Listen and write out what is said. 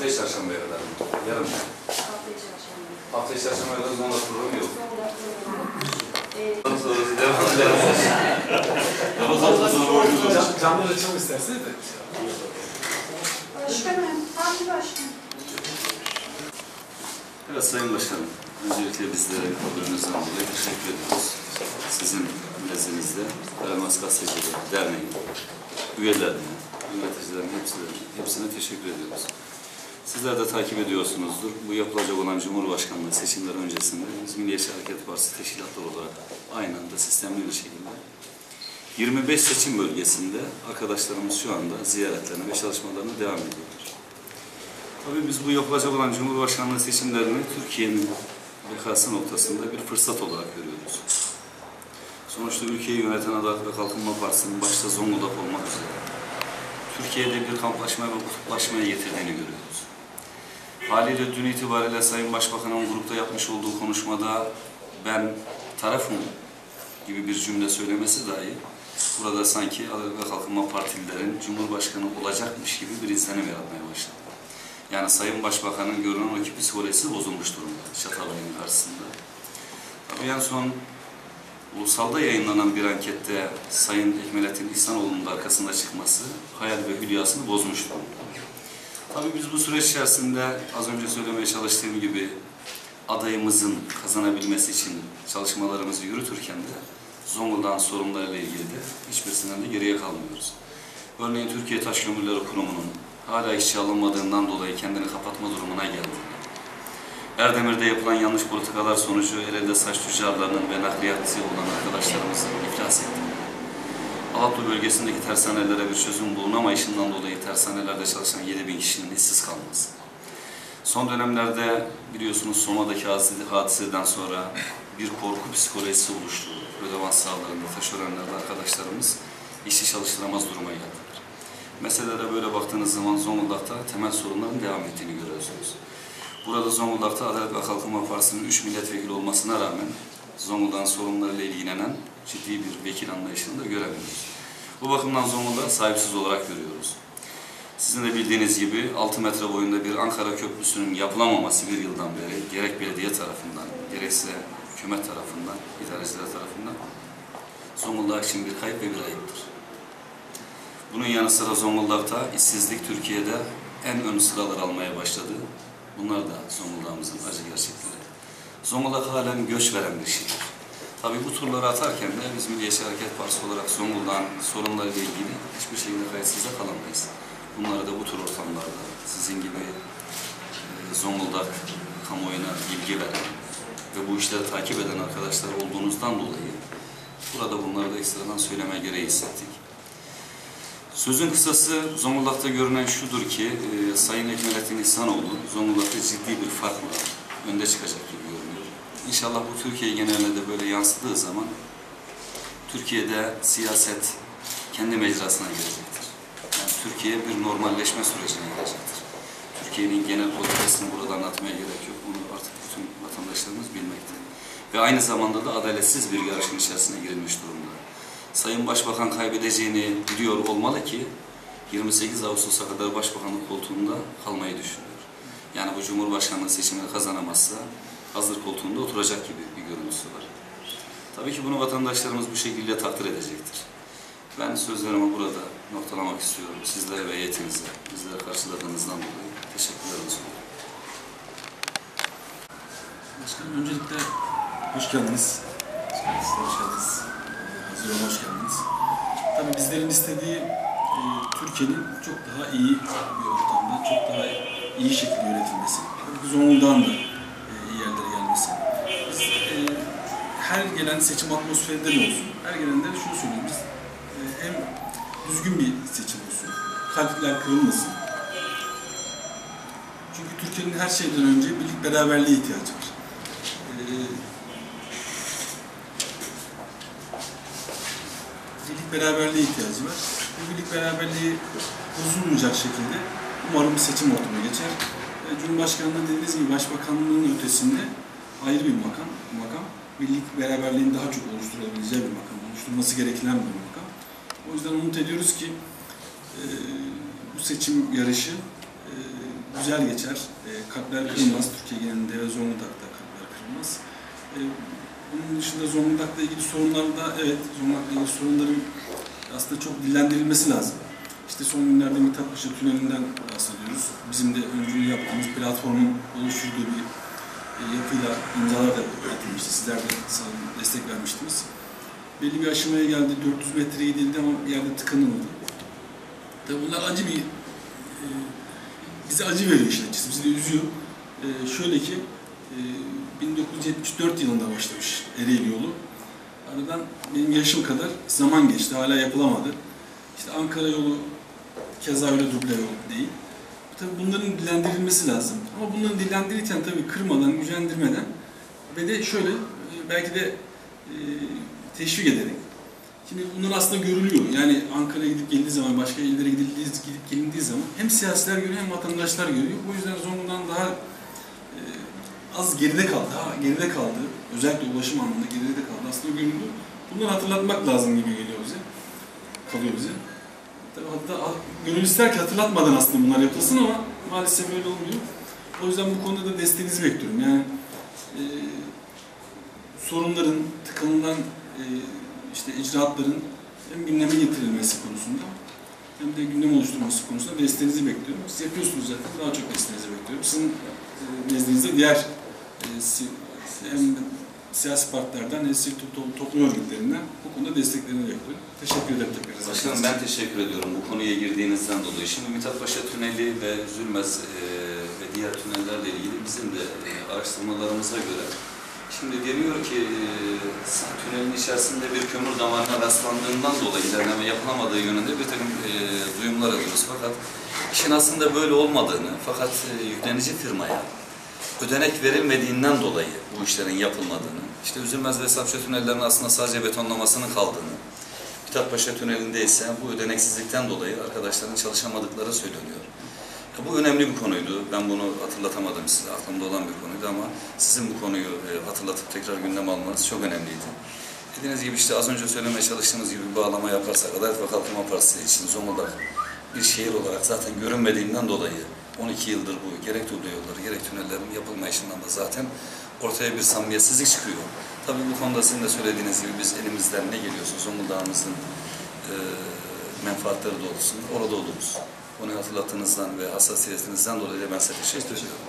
Haftaya çarşambaya kadar? Yarın mı? Haftaya çarşamba. Haftaya çarşambaya kadar Zonguldak programı yok. Can- Canlı açalım isterseniz de. Başkanım, Fatih Başkanım. Evet Sayın Başkanım, öncelikle bizlere kabulünüzden dolayı teşekkür ediyoruz. Sizin nezdinizde Elmas Gazetecileri Derneği üyelerine, yöneticilerin hepsine, hepsine teşekkür ediyoruz. Sizler de takip ediyorsunuzdur. Bu yapılacak olan Cumhurbaşkanlığı seçimleri öncesinde biz Milliyetçi Hareket Partisi teşkilatları olarak aynı anda sistemli bir şekilde 25 seçim bölgesinde arkadaşlarımız şu anda ziyaretlerine ve çalışmalarına devam ediyorlar. Tabii biz bu yapılacak olan Cumhurbaşkanlığı seçimlerini Türkiye'nin bekası noktasında bir fırsat olarak görüyoruz. Sonuçta ülkeyi yöneten Adalet ve Kalkınma Partisi'nin başta Zonguldak olmak üzere Türkiye'de bir kamplaşma ve kutuplaşmaya getirdiğini görüyoruz. Haliyle dün itibariyle Sayın Başbakan'ın grupta yapmış olduğu konuşmada ben tarafım gibi bir cümle söylemesi dahi burada sanki Adalet ve Kalkınma Partililerin Cumhurbaşkanı olacakmış gibi bir izlenim yaratmaya başladı. Yani Sayın Başbakan'ın görünen o ki psikolojisi bozulmuş durumda Çatalhöyük'ün karşısında. Tabii en son ulusalda yayınlanan bir ankette Sayın Ekmelettin İhsanoğlu'nun da arkasında çıkması hayal ve hülyasını bozmuş durumda. Tabii biz bu süreç içerisinde az önce söylemeye çalıştığım gibi adayımızın kazanabilmesi için çalışmalarımızı yürütürken de Zonguldak'ın sorunlarıyla ilgili de hiçbirisinden de geriye kalmıyoruz. Örneğin Türkiye Taş Kömürleri Kurumu'nun hala işçi alınmadığından dolayı kendini kapatma durumuna geldi. Erdemir'de yapılan yanlış politikalar sonucu elinde saç tüccarlarının ve nakliyatçı olan arkadaşlarımızın iflas etti. Alatlı bölgesindeki tersanelere bir çözüm bulunamayışından dolayı tersanelerde çalışan 7 bin kişinin işsiz kalması. Son dönemlerde biliyorsunuz Soma'daki hadise- hadiseden sonra bir korku psikolojisi oluştu. Ödevans sahalarında, taşeronlarda arkadaşlarımız işçi çalıştıramaz duruma geldiler. Meselelere böyle baktığınız zaman Zonguldak'ta temel sorunların devam ettiğini görüyorsunuz. Burada Zonguldak'ta Adalet ve Kalkınma Partisi'nin 3 milletvekili olmasına rağmen Zonguldak'ın sorunlarıyla ilgilenen ciddi bir vekil anlayışını da göremiyoruz. Bu bakımdan Zonguldak'ı sahipsiz olarak görüyoruz. Sizin de bildiğiniz gibi 6 metre boyunda bir Ankara Köprüsü'nün yapılamaması bir yıldan beri gerek belediye tarafından gerekse hükümet tarafından, idareciler tarafından Zonguldak için bir kayıp ve bir ayıptır. Bunun yanı sıra Zonguldak'ta işsizlik Türkiye'de en ön sıralar almaya başladı. Bunlar da Zonguldak'ımızın acı gerçekleri. Zonguldak halen göç veren bir şehir. Tabii bu turları atarken de biz Milliyetçi Hareket Partisi olarak Zonguldak'ın sorunlarıyla ilgili hiçbir şekilde kayıtsızda kalamayız. Bunları da bu tür ortamlarda sizin gibi e, Zonguldak kamuoyuna bilgi veren ve bu işleri takip eden arkadaşlar olduğunuzdan dolayı burada bunları da ekstradan söyleme gereği hissettik. Sözün kısası Zonguldak'ta görünen şudur ki e, Sayın Ekmelettin İhsanoğlu Zonguldak'ta ciddi bir farkla önde çıkacak gibi görünüyor. İnşallah bu Türkiye geneline de böyle yansıdığı zaman Türkiye'de siyaset kendi mecrasına girecektir. Yani Türkiye bir normalleşme sürecine girecektir. Türkiye'nin genel politikasını burada anlatmaya gerek yok. Bunu artık bütün vatandaşlarımız bilmekte. Ve aynı zamanda da adaletsiz bir yarışın içerisine girilmiş durumda. Sayın Başbakan kaybedeceğini biliyor olmalı ki 28 Ağustos'a kadar başbakanlık koltuğunda kalmayı düşünüyor. Yani bu Cumhurbaşkanlığı seçimini kazanamazsa hazır koltuğunda oturacak gibi bir görüntüsü var. Tabii ki bunu vatandaşlarımız bu şekilde takdir edecektir. Ben sözlerimi burada noktalamak istiyorum. Sizlere ve heyetinize, bizlere karşıladığınızdan dolayı teşekkürlerimi sunuyorum. Başkanım öncelikle hoş geldiniz. Hoş geldiniz. Hoş geldiniz. Hazırlığa hoş geldiniz. Tabii bizlerin istediği e, Türkiye'nin çok daha iyi bir ortamda, çok daha iyi şekilde yönetilmesi. Ki Zonguldak'ın da e, iyi yerlere gelmesi. Biz e, her gelen seçim atmosferinde ne olsun? Her gelende şunu söylüyoruz. Biz e, hem düzgün bir seçim olsun, kalpler kırılmasın. Çünkü Türkiye'nin her şeyden önce birlik beraberliğe ihtiyacı var. Ee, birlik beraberliğe ihtiyacı var. Bu birlik beraberliği bozulmayacak şekilde umarım bir seçim ortamı geçer. Ee, Cumhurbaşkanlığı dediğiniz gibi başbakanlığın ötesinde ayrı bir makam, makam. Birlik beraberliğini daha çok oluşturabileceği bir makam, oluşturması gereken bir makam. O yüzden umut ediyoruz ki e, bu seçim yarışı e, güzel geçer. E, kalpler kırılmaz. Türkiye genelinde ve Zonguldak'ta kalpler kırılmaz. E, bunun dışında Zonguldak'la ilgili sorunlarda evet Zonguldak'la ilgili sorunların aslında çok dillendirilmesi lazım. İşte son günlerde Mithatpaşa Tüneli'nden bahsediyoruz. Bizim de öncülüğü yaptığımız platformun oluşturduğu bir yapıyla imzalar da atılmıştı. Sizler de olun, destek vermiştiniz. Belli bir aşamaya geldi. 400 metre gidildi ama bir yerde tıkanıldı. Tabii bunlar acı bir e, bize acı veriyor işte açıkçası. Bizi de üzüyor. E, şöyle ki e, 1974 yılında başlamış Ereğli yolu. Aradan benim yaşım kadar zaman geçti. Hala yapılamadı. İşte Ankara yolu keza öyle duble yol değil. Tabii bunların dillendirilmesi lazım. Ama bunları dillendirirken tabii kırmadan, gücendirmeden ve de şöyle e, belki de e, teşvik ederek. Şimdi bunlar aslında görülüyor. Yani Ankara'ya gidip geldiği zaman, başka illere gidildiği, gidip gelindiği zaman hem siyasiler görüyor hem vatandaşlar görüyor. Bu yüzden Zonguldak'ın daha e, az geride kaldı, daha geride kaldı. Özellikle ulaşım anlamında geride kaldı. Aslında görülüyor. Bunları hatırlatmak lazım gibi geliyor bize. Kalıyor bize. Hatta gönül ister ki hatırlatmadan aslında bunlar yapılsın ama maalesef öyle olmuyor. O yüzden bu konuda da desteğinizi bekliyorum. Yani e, sorunların, tıkanılan e, işte icraatların hem gündeme getirilmesi konusunda hem de gündem oluşturması konusunda desteğinizi bekliyorum. Siz yapıyorsunuz zaten. Daha çok desteğinizi bekliyorum. Sizin e, nezdinizde diğer e, hem siyasi partilerden sivil toplum, örgütlerinden bu konuda desteklerini bekliyorum. Teşekkür ederim tekrar. Başkanım ben teşekkür ediyorum bu konuya girdiğinizden dolayı. Şimdi Mithatpaşa Tüneli ve Zülmez e, ve diğer tünellerle ilgili bizim de e, araştırmalarımıza göre şimdi deniyor ki e, tünelin içerisinde bir kömür damarına rastlandığından dolayı ilerleme yapılamadığı yönünde bir takım e, duyumlar alıyoruz. Fakat işin aslında böyle olmadığını fakat e, yüklenici firmaya ödenek verilmediğinden dolayı bu işlerin yapılmadığını, işte Üzülmez ve Sapça tünellerinin aslında sadece betonlamasının kaldığını, Mithatpaşa Tüneli'nde ise bu ödeneksizlikten dolayı arkadaşların çalışamadıkları söyleniyor. Ya bu önemli bir konuydu. Ben bunu hatırlatamadım size. Aklımda olan bir konuydu ama sizin bu konuyu e, hatırlatıp tekrar gündem almanız çok önemliydi. Dediğiniz gibi işte az önce söylemeye çalıştığımız gibi bağlama yaparsak Adalet ve Kalkınma Partisi için Zonguldak bir şehir olarak zaten görünmediğinden dolayı 12 yıldır bu gerek duble yolları gerek tünellerin yapılmayışından da zaten ortaya bir samimiyetsizlik çıkıyor. Tabii bu konuda sizin de söylediğiniz gibi biz elimizden ne geliyorsa Zonguldak'ımızın e, menfaatleri doğrultusunda orada oluruz. Bunu hatırlattığınızdan ve hassasiyetinizden dolayı da ben size teşekkür ediyorum.